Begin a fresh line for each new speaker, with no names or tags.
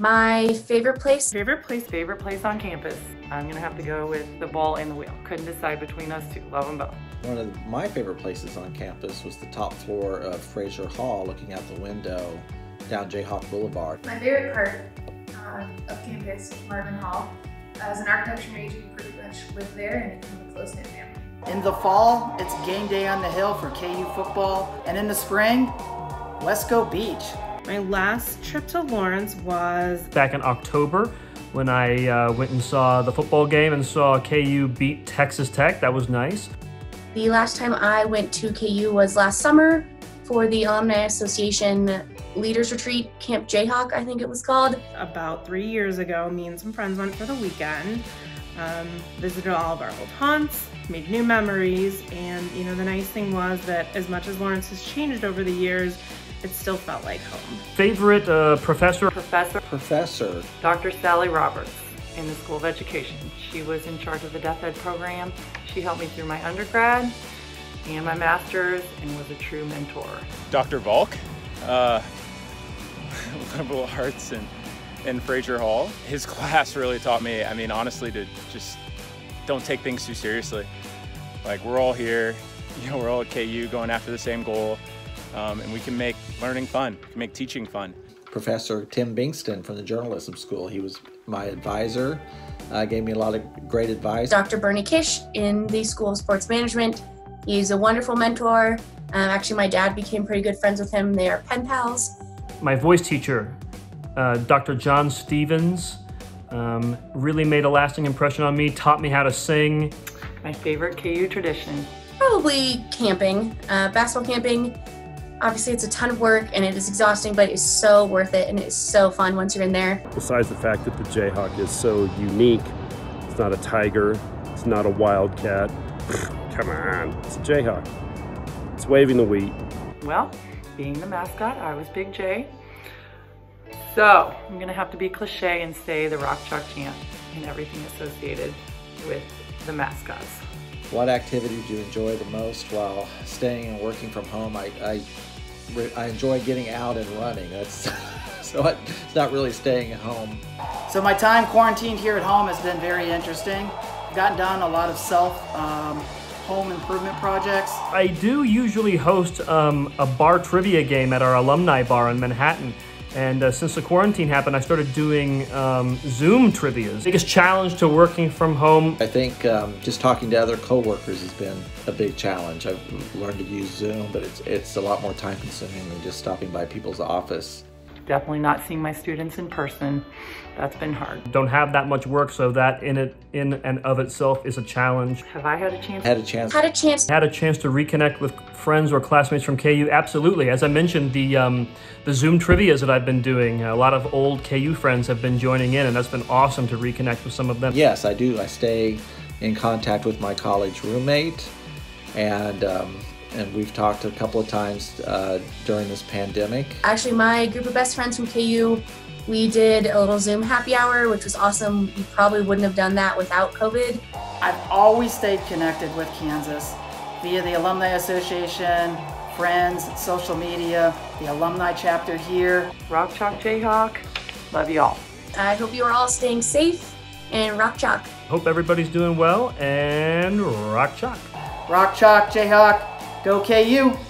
My favorite place?
Favorite place, favorite place on campus. I'm gonna have to go with the ball and the wheel. Couldn't decide between us two. Love them both.
One of my favorite places on campus was the top floor of Fraser Hall, looking out the window down Jayhawk Boulevard.
My favorite part uh, of campus, Marvin Hall. As an architecture major, you pretty much live there and become a close-knit family.
In the fall, it's game day on the hill for KU football. And in the spring, Wescoe Beach.
My last trip to Lawrence was
back in October when I uh, went and saw the football game and saw KU beat Texas Tech. That was nice.
The last time I went to KU was last summer for the Alumni Association Leaders Retreat, Camp Jayhawk, I think it was called.
About three years ago, me and some friends went for the weekend, um, visited all of our old haunts, made new memories, and you know, the nice thing was that as much as Lawrence has changed over the years, it still felt like home.
Favorite uh, professor?
Professor.
Professor.
Dr. Sally Roberts in the School of Education. She was in charge of the Deaf Ed program. She helped me through my undergrad and my master's and was a true mentor.
Dr. Volk, uh, liberal arts and in Fraser Hall. His class really taught me, I mean, honestly, to just don't take things too seriously. Like, we're all here, you know, we're all at KU going after the same goal, um, and we can make learning fun, we can make teaching fun.
Professor Tim Bengtson from the journalism school, he was my advisor, uh, gave me a lot of great advice.
Dr. Bernie Kish in the School of Sports Management. He's a wonderful mentor. Um, actually, my dad became pretty good friends with him. They are pen pals.
My voice teacher, uh, Dr. John Stevens, um, really made a lasting impression on me, taught me how to sing.
My favorite KU tradition?
Probably camping, uh, basketball camping. Obviously, it's a ton of work and it is exhausting, but it's so worth it and it's so fun once you're in there.
Besides the fact that the Jayhawk is so unique, it's not a tiger, it's not a wildcat. Come on, it's a Jayhawk. It's waving the wheat.
Well, being the mascot, I was Big Jay. So I'm gonna have to be cliche and say the Rock Chalk Chant and everything associated with the mascots.
What activity do you enjoy the most while staying and working from home? I, I, I enjoy getting out and running. That's so it's not really staying at home.
So my time quarantined here at home has been very interesting. I've gotten done a lot of self um, home improvement projects.
I do usually host um, a bar trivia game at our alumni bar in Manhattan. And uh, since the quarantine happened, I started doing um, Zoom trivias. Biggest challenge to working from home?
I think um, just talking to other coworkers has been a big challenge. I've learned to use Zoom, but it's, it's a lot more time consuming than just stopping by people's office.
Definitely not seeing my students in person. That's been hard.
Don't have that much work, so that in it in and of itself is a challenge.
Have I had a chance?
Had a chance.
Had a chance.
Had a chance to reconnect with friends or classmates from KU. Absolutely. As I mentioned, the um, the Zoom trivia's that I've been doing, a lot of old KU friends have been joining in, and that's been awesome to reconnect with some of them.
Yes, I do. I stay in contact with my college roommate, and. Um, and we've talked a couple of times uh, during this pandemic.
Actually, my group of best friends from KU, we did a little Zoom happy hour, which was awesome. You probably wouldn't have done that without COVID.
I've always stayed connected with Kansas via the Alumni Association, friends, social media, the alumni chapter here.
Rock Chalk Jayhawk, love you all.
I hope you are all staying safe and rock chalk.
Hope everybody's doing well and rock chalk.
Rock Chalk Jayhawk. Go KU!